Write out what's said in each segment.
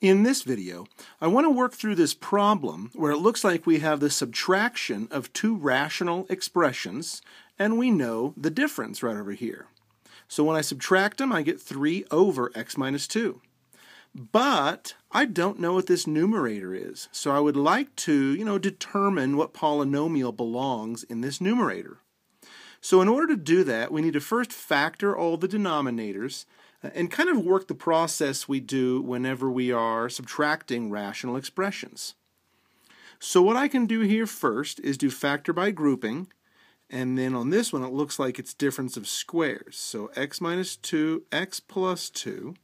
In this video, I want to work through this problem where it looks like we have the subtraction of two rational expressions and we know the difference right over here. So when I subtract them, I get 3 over x minus 2. But I don't know what this numerator is, so I would like to, you know, determine what polynomial belongs in this numerator. So in order to do that, we need to first factor all the denominators uh, and kind of work the process we do whenever we are subtracting rational expressions. So what I can do here first is do factor by grouping, and then on this one it looks like it's difference of squares. So x minus 2, x plus 2.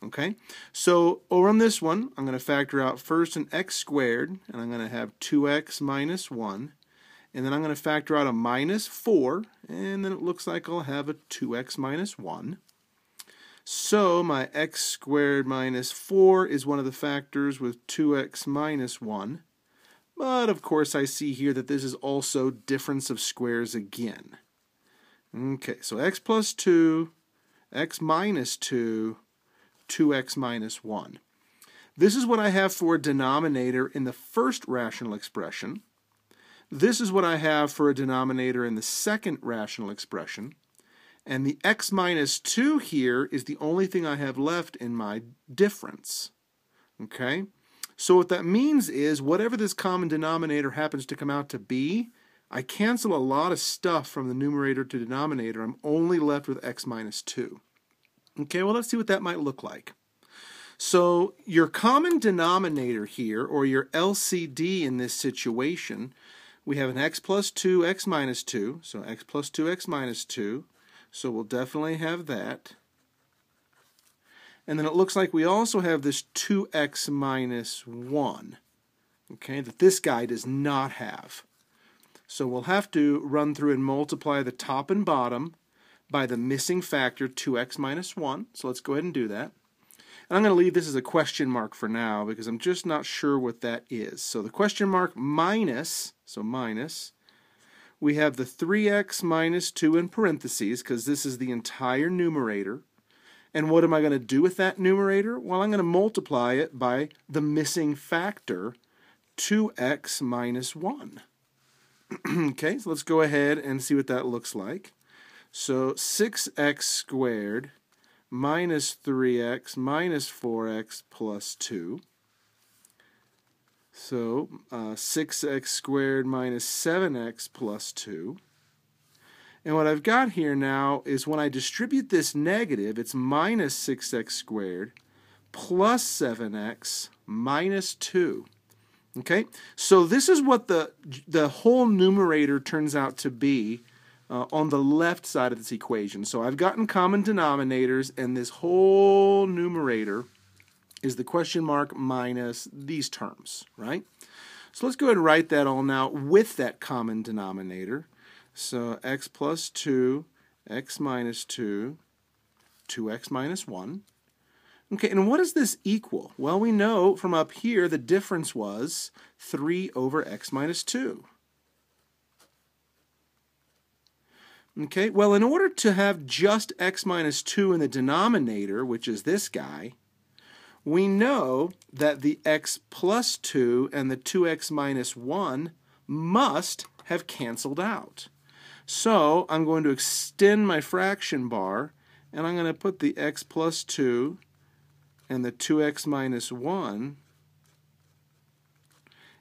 Okay, so over on this one, I'm going to factor out first an x squared, and I'm going to have 2x minus 1. And then I'm going to factor out a minus 4, and then it looks like I'll have a 2x minus 1. So my x squared minus 4 is one of the factors with 2x minus 1. But of course I see here that this is also difference of squares again. Okay, so x plus 2, x minus 2, 2x minus 1. This is what I have for a denominator in the first rational expression. This is what I have for a denominator in the second rational expression. And the x minus 2 here is the only thing I have left in my difference. Okay? So what that means is whatever this common denominator happens to come out to be, I cancel a lot of stuff from the numerator to denominator. I'm only left with x minus 2. Okay, well let's see what that might look like. So your common denominator here, or your LCD in this situation, we have an x plus 2, x minus 2, so x plus 2, x minus 2, so we'll definitely have that. And then it looks like we also have this 2x minus 1, okay, that this guy does not have. So we'll have to run through and multiply the top and bottom by the missing factor 2x minus 1. So let's go ahead and do that. I'm going to leave this as a question mark for now because I'm just not sure what that is. So the question mark minus, so minus, we have the 3x minus 2 in parentheses because this is the entire numerator. And what am I going to do with that numerator? Well, I'm going to multiply it by the missing factor 2x minus 1. okay, so let's go ahead and see what that looks like. So 6x squared minus 3x minus 4x plus 2. So uh, 6x squared minus 7x plus 2. And what I've got here now is when I distribute this negative, it's minus 6x squared plus 7x minus 2. Okay, so this is what the, the whole numerator turns out to be uh, on the left side of this equation. So I've gotten common denominators, and this whole numerator is the question mark minus these terms, right? So let's go ahead and write that all now with that common denominator. So x plus 2, x minus 2, 2x minus 1. Okay, and what does this equal? Well, we know from up here the difference was 3 over x minus 2. Okay, well, in order to have just x minus 2 in the denominator, which is this guy, we know that the x plus 2 and the 2x minus 1 must have canceled out. So I'm going to extend my fraction bar, and I'm going to put the x plus 2 and the 2x minus 1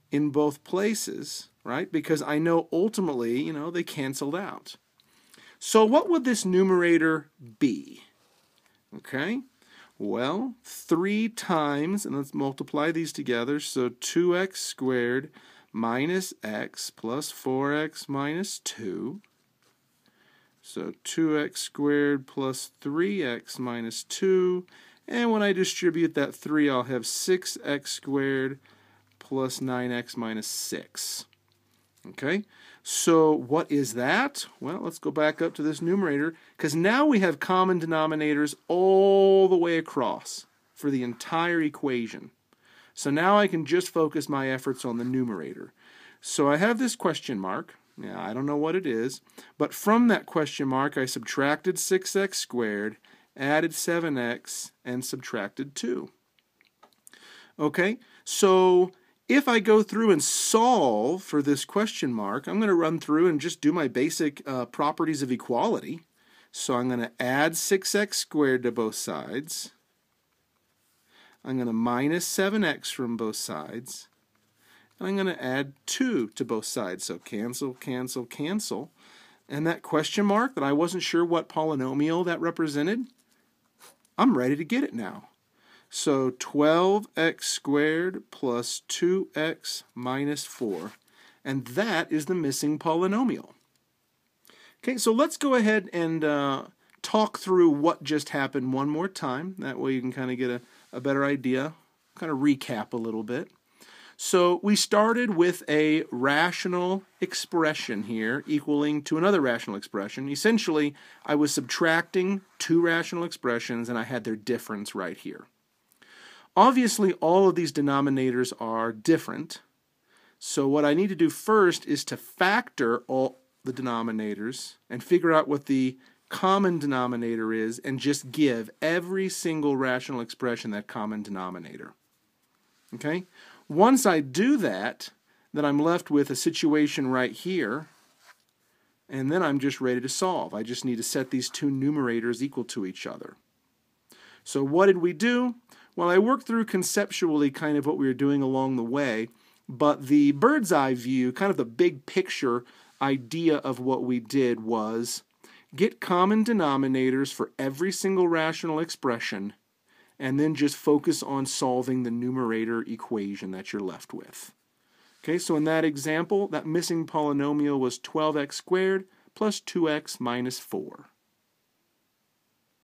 in both places, right? Because I know ultimately, you know, they canceled out. So what would this numerator be? Okay, well, 3 times, and let's multiply these together, so 2x squared minus x plus 4x minus 2. So 2x squared plus 3x minus 2. And when I distribute that 3, I'll have 6x squared plus 9x minus 6. Okay, so what is that? Well, let's go back up to this numerator because now we have common denominators all the way across for the entire equation. So now I can just focus my efforts on the numerator. So I have this question mark. I don't know what it is. But from that question mark, I subtracted 6x squared, added 7x, and subtracted 2. Okay, so if I go through and solve for this question mark, I'm going to run through and just do my basic uh, properties of equality. So I'm going to add 6x squared to both sides. I'm going to minus 7x from both sides. And I'm going to add 2 to both sides. So cancel, cancel, cancel. And that question mark that I wasn't sure what polynomial that represented, I'm ready to get it now. So 12x squared plus 2x minus 4. And that is the missing polynomial. Okay, so let's go ahead and uh, talk through what just happened one more time. That way you can kind of get a, a better idea, kind of recap a little bit. So we started with a rational expression here equaling to another rational expression. Essentially, I was subtracting two rational expressions and I had their difference right here. Obviously, all of these denominators are different. So what I need to do first is to factor all the denominators and figure out what the common denominator is and just give every single rational expression that common denominator. Okay? Once I do that, then I'm left with a situation right here, and then I'm just ready to solve. I just need to set these two numerators equal to each other. So what did we do? Well, I worked through conceptually kind of what we were doing along the way, but the bird's eye view, kind of the big picture idea of what we did was get common denominators for every single rational expression and then just focus on solving the numerator equation that you're left with. Okay, so in that example, that missing polynomial was 12x squared plus 2x minus 4.